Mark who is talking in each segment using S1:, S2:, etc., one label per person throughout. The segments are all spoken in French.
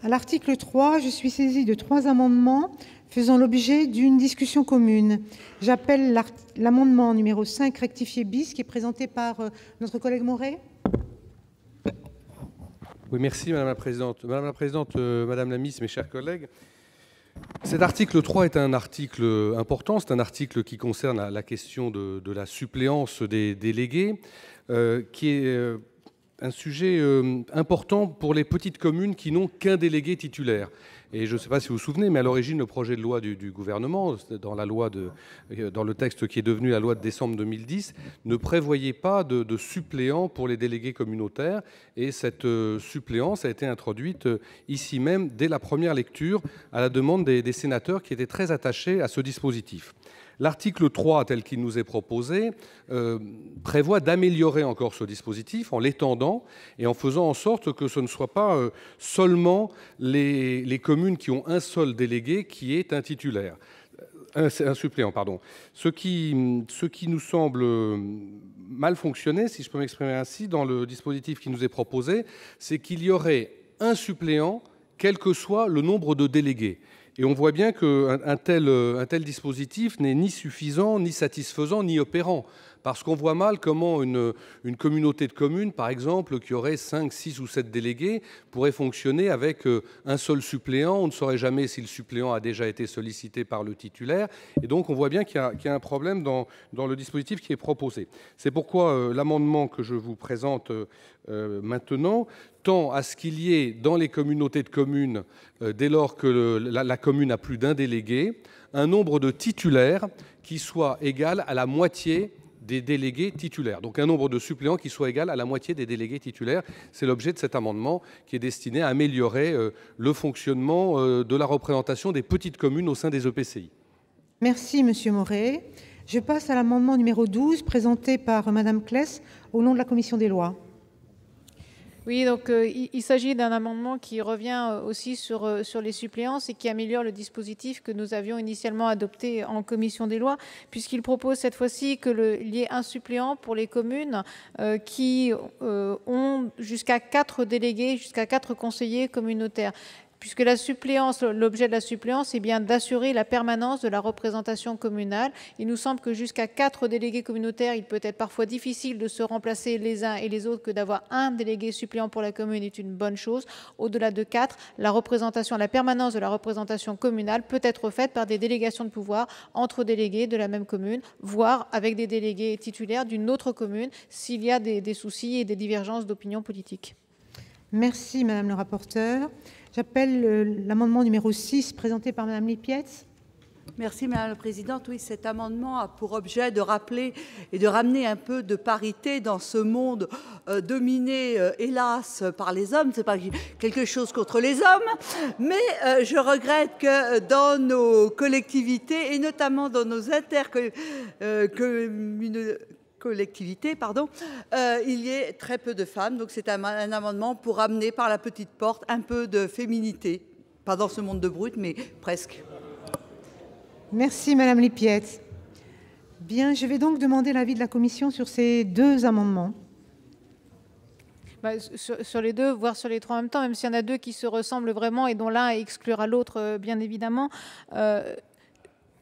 S1: À l'article 3, je suis saisie de trois amendements faisant l'objet d'une discussion commune. J'appelle l'amendement numéro 5 rectifié bis, qui est présenté par euh, notre collègue Moret.
S2: Oui, merci Madame la Présidente. Madame la Présidente, euh, Madame la Ministre, mes chers collègues, cet article 3 est un article important. C'est un article qui concerne la question de, la suppléance des délégués, euh, qui est un sujet important pour les petites communes qui n'ont qu'un délégué titulaire. Et je ne sais pas si vous vous souvenez, mais à l'origine, le projet de loi du, gouvernement, euh, dans le texte qui est devenu la loi de décembre 2010, ne prévoyait pas de, suppléant pour les délégués communautaires. Et cette euh, suppléance a été introduite euh, ici même dès la première lecture à la demande des sénateurs qui étaient très attachés à ce dispositif. L'article 3, tel qu'il nous est proposé, euh, prévoit d'améliorer encore ce dispositif en l'étendant et en faisant en sorte que ce ne soit pas euh, seulement les, communes qui ont un seul délégué qui est un titulaire. Un, suppléant, pardon. Ce qui, ce qui nous semble mal fonctionner, si je peux m'exprimer ainsi, dans le dispositif qui nous est proposé, c'est qu'il y aurait un suppléant, quel que soit le nombre de délégués. Et on voit bien qu'un tel, un tel dispositif n'est ni suffisant, ni satisfaisant, ni opérant. Parce qu'on voit mal comment une, communauté de communes, par exemple, qui aurait 5, 6 ou 7 délégués, pourrait fonctionner avec euh, un seul suppléant. On ne saurait jamais si le suppléant a déjà été sollicité par le titulaire. Et donc on voit bien qu'il y, a un problème dans, le dispositif qui est proposé. C'est pourquoi euh, l'amendement que je vous présente euh, maintenant tend à ce qu'il y ait dans les communautés de communes, dès lors que la, commune a plus d'un délégué, un nombre de titulaires qui soit égal à la moitié des délégués titulaires. Donc un nombre de suppléants qui soit égal à la moitié des délégués titulaires. C'est l'objet de cet amendement qui est destiné à améliorer euh, le fonctionnement euh, de la représentation des petites communes au sein des EPCI.
S1: Merci, Monsieur Moret. Je passe à l'amendement numéro 12 présenté par Madame Kless au nom de la Commission des lois.
S3: Oui, donc euh, il, s'agit d'un amendement qui revient euh, aussi sur, euh, sur les suppléances et qui améliore le dispositif que nous avions initialement adopté en commission des lois, puisqu'il propose cette fois-ci qu'il y ait un suppléant pour les communes qui ont jusqu'à quatre délégués, jusqu'à quatre conseillers communautaires puisque l'objet de la suppléance est bien d'assurer la permanence de la représentation communale. Il nous semble que jusqu'à quatre délégués communautaires, il peut être parfois difficile de se remplacer les uns et les autres que d'avoir un délégué suppléant pour la commune est une bonne chose. Au-delà de quatre, la représentation, la permanence de la représentation communale peut être faite par des délégations de pouvoir entre délégués de la même commune, voire avec des délégués titulaires d'une autre commune s'il y a des, des soucis et des divergences d'opinion politique.
S1: Merci Madame le rapporteur. J'appelle euh, l'amendement numéro 6 présenté par Mme Lipietz.
S4: Merci Madame la Présidente. Oui, cet amendement a pour objet de rappeler et de ramener un peu de parité dans ce monde euh, dominé, euh, hélas, par les hommes. C'est pas quelque chose contre les hommes, mais je regrette que dans nos collectivités et notamment dans nos intercommunalités, collectivité, pardon, euh, il y ait très peu de femmes. Donc c'est un, amendement pour amener par la petite porte un peu de féminité. Pas dans ce monde de brut, mais presque.
S1: Merci Madame Lipiette. Bien, je vais donc demander l'avis de la Commission sur ces deux amendements.
S3: Bah, sur, les deux, voire sur les trois en même temps, même s'il y en a deux qui se ressemblent vraiment et dont l'un exclura l'autre, euh, bien évidemment. Euh,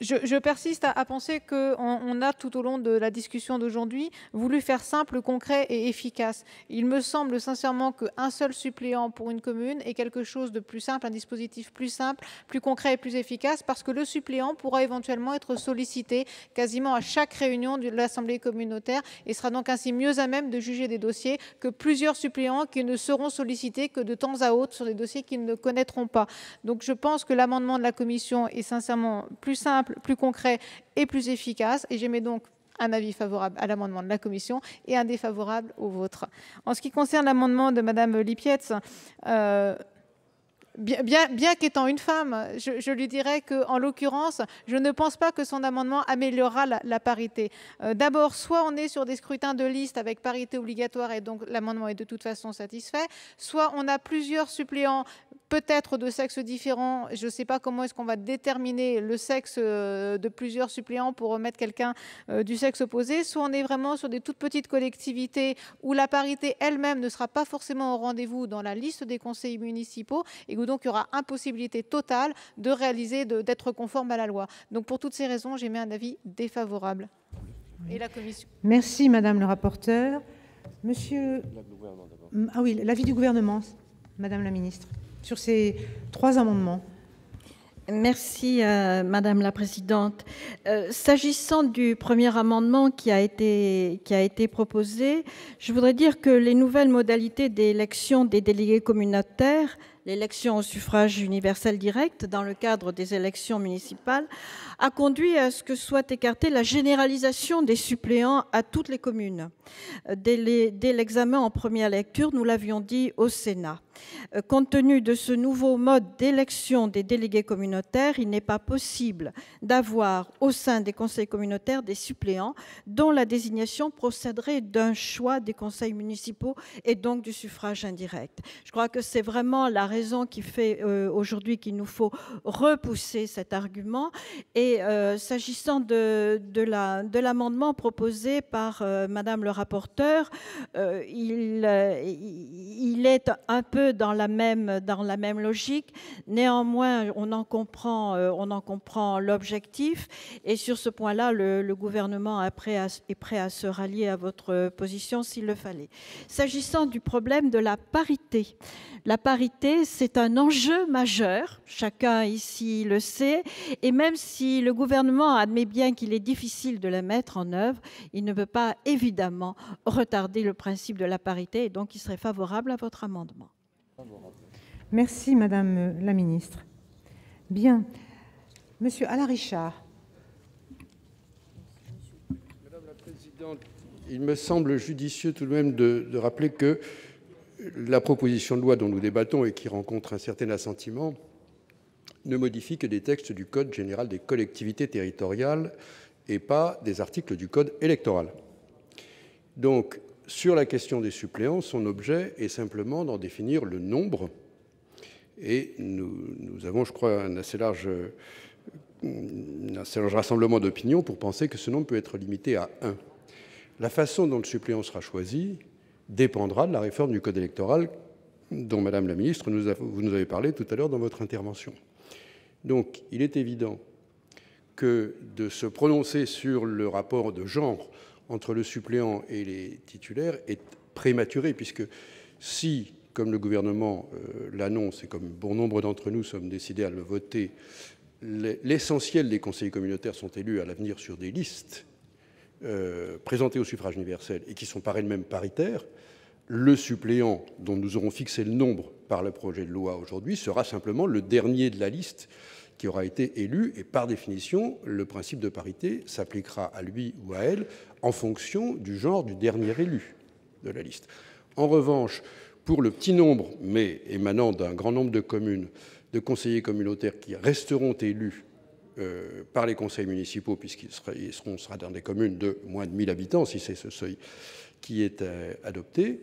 S3: je, persiste à, penser qu'on on a tout au long de la discussion d'aujourd'hui voulu faire simple, concret et efficace. Il me semble sincèrement qu'un seul suppléant pour une commune est quelque chose de plus simple, un dispositif plus simple, plus concret et plus efficace parce que le suppléant pourra éventuellement être sollicité quasiment à chaque réunion de l'Assemblée communautaire et sera donc ainsi mieux à même de juger des dossiers que plusieurs suppléants qui ne seront sollicités que de temps à autre sur des dossiers qu'ils ne connaîtront pas. Donc je pense que l'amendement de la Commission est sincèrement plus simple plus concret et plus efficace. Et j'émets donc un avis favorable à l'amendement de la commission et un défavorable au vôtre. En ce qui concerne l'amendement de Madame Lipietz, euh, Bien, qu'étant une femme, je, lui dirais qu'en l'occurrence, je ne pense pas que son amendement améliorera la, parité. Euh, d'abord, soit on est sur des scrutins de liste avec parité obligatoire et donc l'amendement est de toute façon satisfait, soit on a plusieurs suppléants peut-être de sexes différents. Je ne sais pas comment est-ce qu'on va déterminer le sexe euh, de plusieurs suppléants pour remettre quelqu'un euh, du sexe opposé. Soit on est vraiment sur des toutes petites collectivités où la parité elle-même ne sera pas forcément au rendez-vous dans la liste des conseils municipaux et où donc il y aura impossibilité totale de réaliser, d'être conforme à la loi. Donc pour toutes ces raisons, j'émets un avis défavorable.
S1: Et la commission. Merci Madame le rapporteur. Monsieur. Ah oui, l'avis du gouvernement, Madame la ministre sur ces trois amendements.
S5: Merci, euh, Madame la Présidente. Euh, s'agissant du premier amendement qui a, été, qui a été proposé, je voudrais dire que les nouvelles modalités d'élection des délégués communautaires l'élection au suffrage universel direct dans le cadre des élections municipales a conduit à ce que soit écartée la généralisation des suppléants à toutes les communes. Dès l'examen en première lecture, nous l'avions dit au Sénat. Euh, compte tenu de ce nouveau mode d'élection des délégués communautaires, il n'est pas possible d'avoir au sein des conseils communautaires des suppléants dont la désignation procéderait d'un choix des conseils municipaux et donc du suffrage indirect. Je crois que c'est vraiment la raison qui fait euh, aujourd'hui qu'il nous faut repousser cet argument. Et euh, s'agissant de, de l'amendement la, proposé par Madame le rapporteur, il, il est un peu dans la même, dans la même logique. Néanmoins, on en comprend, euh, on en comprend l'objectif. Et sur ce point-là, le, gouvernement est prêt, à, est prêt à se rallier à votre position s'il le fallait. S'agissant du problème de la parité, la parité, c'est un enjeu majeur. Chacun ici le sait. Et même si le gouvernement admet bien qu'il est difficile de la mettre en œuvre, il ne peut pas évidemment retarder le principe de la parité. Et donc, il serait favorable à votre amendement.
S1: Merci, Madame la Ministre. Bien. Monsieur Alain Richard.
S6: Madame la Présidente, il me semble judicieux tout de même de, de, rappeler que la proposition de loi dont nous débattons et qui rencontre un certain assentiment ne modifie que des textes du Code général des collectivités territoriales et pas des articles du Code électoral. Donc, sur la question des suppléants, son objet est simplement d'en définir le nombre. Et nous, avons, je crois, un assez large, un assez large rassemblement d'opinions pour penser que ce nombre peut être limité à 1. La façon dont le suppléant sera choisi dépendra de la réforme du Code électoral dont, Madame la Ministre, vous nous avez parlé tout à l'heure dans votre intervention. Donc, il est évident que de se prononcer sur le rapport de genre entre le suppléant et les titulaires est prématuré, puisque si, comme le gouvernement euh, l'annonce et comme bon nombre d'entre nous sommes décidés à le voter, l'essentiel des conseillers communautaires sont élus à l'avenir sur des listes euh, présentées au suffrage universel et qui sont par elles-mêmes paritaires, le suppléant dont nous aurons fixé le nombre par le projet de loi aujourd'hui sera simplement le dernier de la liste qui aura été élu, et par définition, le principe de parité s'appliquera à lui ou à elle en fonction du genre du dernier élu de la liste. En revanche, pour le petit nombre, mais émanant d'un grand nombre de communes, de conseillers communautaires qui resteront élus par les conseils municipaux, puisqu'ils seront, sera dans des communes de moins de 1000 habitants, si c'est ce seuil qui est euh, adopté,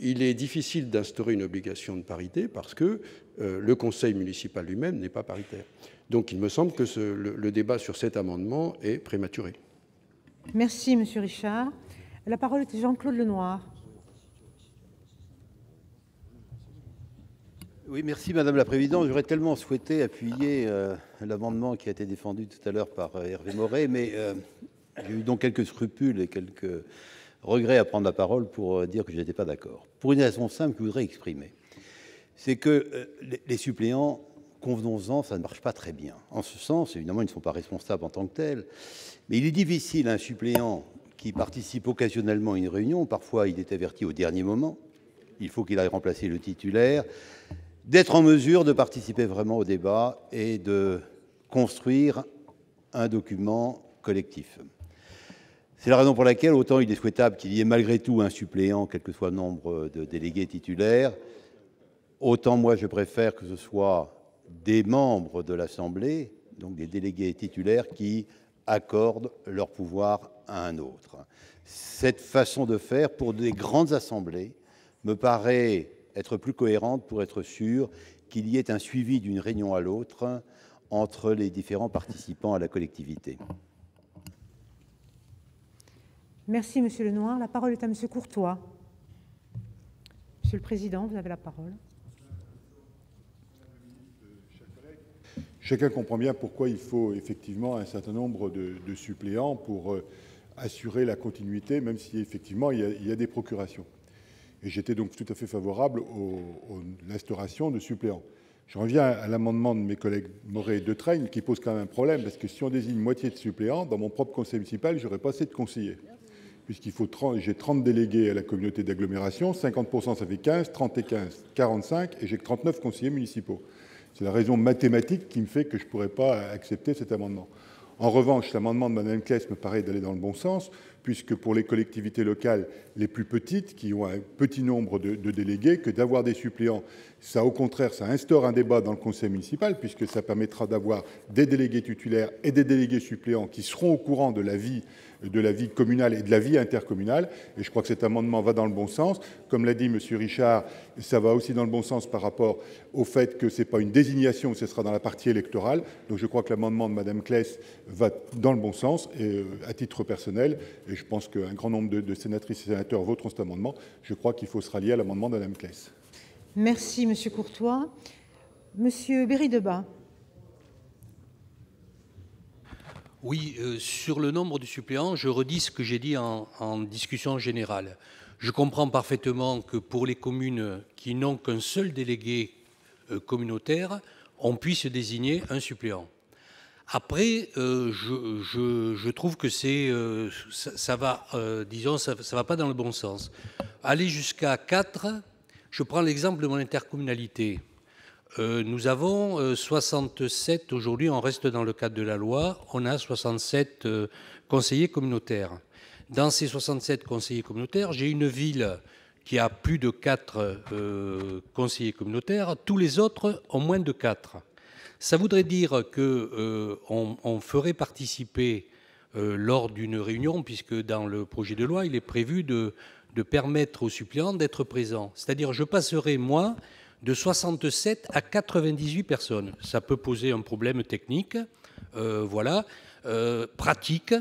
S6: il est difficile d'instaurer une obligation de parité parce que euh, le conseil municipal lui-même n'est pas paritaire. Donc il me semble que le, débat sur cet amendement est prématuré.
S1: Merci, Monsieur Richard. La parole est à Jean-Claude Lenoir.
S7: Oui, merci Madame la Présidente. J'aurais tellement souhaité appuyer euh, l'amendement qui a été défendu tout à l'heure par euh, Hervé Moret, mais j'ai eu donc quelques scrupules et quelques regrets à prendre la parole pour dire que je n'étais pas d'accord. Pour une raison simple que je voudrais exprimer c'est que euh, les suppléants, convenons-en, ça ne marche pas très bien. En ce sens, évidemment, ils ne sont pas responsables en tant que tels, mais il est difficile un suppléant qui participe occasionnellement à une réunion, parfois il est averti au dernier moment, il faut qu'il aille remplacer le titulaire, d'être en mesure de participer vraiment au débat et de construire un document collectif. C'est la raison pour laquelle, autant il est souhaitable qu'il y ait malgré tout un suppléant, quel que soit le nombre de délégués titulaires, Autant moi je préfère que ce soit des membres de l'Assemblée, donc des délégués titulaires, qui accordent leur pouvoir à un autre. Cette façon de faire pour des grandes assemblées me paraît être plus cohérente pour être sûr qu'il y ait un suivi d'une réunion à l'autre entre les différents participants à la collectivité.
S1: Merci, Monsieur Lenoir. La parole est à Monsieur Courtois. Monsieur le Président, vous avez la parole.
S8: Chacun comprend bien pourquoi il faut effectivement un certain nombre de, de suppléants pour euh, assurer la continuité, même si effectivement il y a, il y a des procurations. Et j'étais donc tout à fait favorable à l'instauration de suppléants. Je reviens à l'amendement de mes collègues Moret et De qui pose quand même un problème, parce que si on désigne moitié de suppléants, dans mon propre conseil municipal, j'aurais pas assez de conseillers. Puisqu'il faut 30, j'ai 30 délégués à la communauté d'agglomération, 50% ça fait 15, 30 et 15, 45, et j'ai que 39 conseillers municipaux. C'est la raison mathématique qui me fait que je ne pourrais pas accepter cet amendement. En revanche, l'amendement de Mme Kless me paraît d'aller dans le bon sens, puisque pour les collectivités locales les plus petites, qui ont un petit nombre de, de délégués, que d'avoir des suppléants, ça au contraire, ça instaure un débat dans le conseil municipal, puisque ça permettra d'avoir des délégués titulaires et des délégués suppléants qui seront au courant de la vie de la vie communale et de la vie intercommunale. Et je crois que cet amendement va dans le bon sens. Comme l'a dit M. Richard, ça va aussi dans le bon sens par rapport au fait que ce n'est pas une désignation, ce sera dans la partie électorale. Donc je crois que l'amendement de Mme Kless va dans le bon sens, et, euh, à titre personnel, et je pense qu'un grand nombre de, sénatrices et sénateurs voteront cet amendement. Je crois qu'il faut se rallier à l'amendement de Mme Kless.
S1: Merci, M. Courtois. M. Berry-Debat.
S9: Oui, euh, sur le nombre de suppléants, je redis ce que j'ai dit en, discussion générale. Je comprends parfaitement que pour les communes qui n'ont qu'un seul délégué euh, communautaire, on puisse désigner un suppléant. Après, euh, je, trouve que ça, va, disons, ça, ça va pas dans le bon sens. Aller jusqu'à 4, je prends l'exemple de mon intercommunalité. Euh, nous avons euh, 67 aujourd'hui, on reste dans le cadre de la loi, on a 67 euh, conseillers communautaires. Dans ces 67 conseillers communautaires, j'ai une ville qui a plus de 4 euh, conseillers communautaires, tous les autres ont moins de 4. Ça voudrait dire qu'on euh, on ferait participer euh, lors d'une réunion, puisque dans le projet de loi, il est prévu de, de permettre aux suppléants d'être présents. C'est-à-dire, je passerai, moi, de 67 à 98 personnes. Ça peut poser un problème technique, euh, voilà, euh, pratique.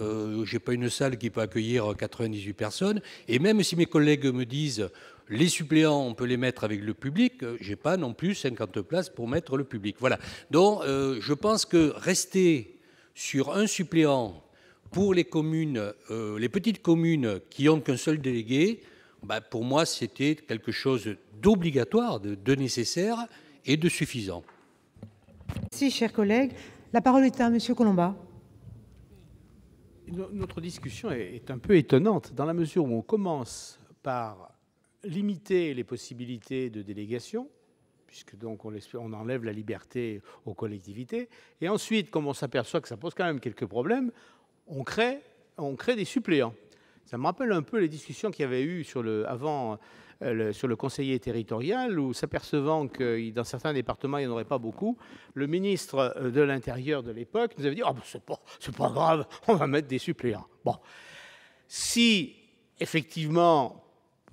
S9: Euh, J'ai pas une salle qui peut accueillir 98 personnes. Et même si mes collègues me disent les suppléants, on peut les mettre avec le public, j'ai pas non plus 50 places pour mettre le public. Voilà. Donc, je pense que rester sur un suppléant pour les communes, les petites communes qui ont qu'un seul délégué, bah, pour moi, c'était quelque chose d'obligatoire, de, de, nécessaire et de suffisant.
S1: Merci, chers collègues. La parole est à M. Colomba.
S10: Notre discussion est un peu étonnante dans la mesure où on commence par limiter les possibilités de délégation, puisque donc on, on enlève la liberté aux collectivités, et ensuite, comme on s'aperçoit que ça pose quand même quelques problèmes, on crée, on crée des suppléants. Ça me rappelle un peu les discussions qu'il y avait eu sur le, avant euh, sur le conseiller territorial, où s'apercevant que dans certains départements, il n'y en aurait pas beaucoup, le ministre euh, de l'Intérieur de l'époque nous avait dit oh, ben, c'est pas, pas grave, on va mettre des suppléants. Bon. Si effectivement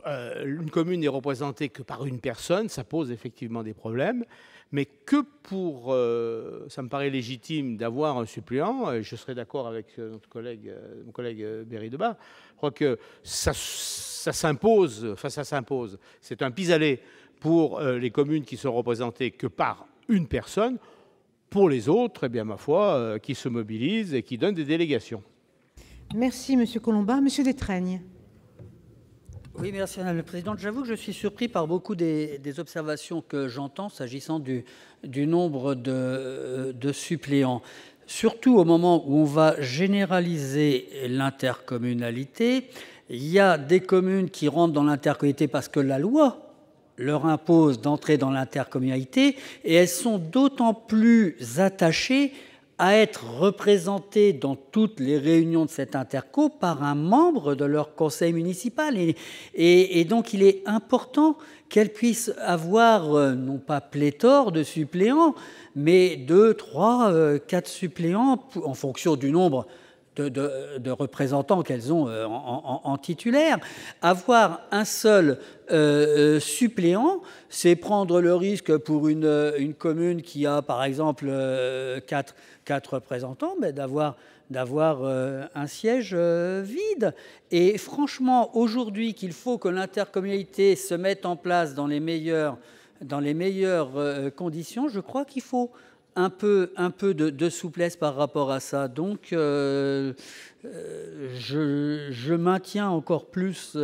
S10: euh, une commune n'est représentée que par une personne, ça pose effectivement des problèmes mais que pour, euh, ça me paraît légitime d'avoir un suppléant, et je serais d'accord avec euh, notre collègue, euh, mon collègue Berry Debat, je crois que ça, s'impose, enfin ça s'impose, c'est un pis-aller pour les communes qui sont représentées que par une personne, pour les autres, eh bien ma foi, qui se mobilisent et qui donnent des délégations.
S1: Merci Monsieur Colombin. Monsieur Détraigne.
S11: Oui, merci Madame la Présidente. J'avoue que je suis surpris par beaucoup des, observations que j'entends s'agissant du, nombre de, suppléants. Surtout au moment où on va généraliser l'intercommunalité, il y a des communes qui rentrent dans l'intercommunalité parce que la loi leur impose d'entrer dans l'intercommunalité et elles sont d'autant plus attachées à être représentées dans toutes les réunions de cette interco par un membre de leur conseil municipal. Et, et, donc il est important qu'elles puissent avoir euh, non pas pléthore de suppléants, mais deux, trois, euh, quatre suppléants en fonction du nombre
S4: de, représentants qu'elles ont en, titulaire. Avoir un seul suppléant, c'est prendre le risque pour une, une, commune qui a, par exemple, quatre, quatre représentants, mais d'avoir d'avoir un siège vide. Et franchement, aujourd'hui, qu'il faut que l'intercommunalité se mette en place dans les meilleures, dans les meilleures conditions, je crois qu'il faut un peu, de, souplesse par rapport à ça. Donc, euh, euh, je, maintiens encore plus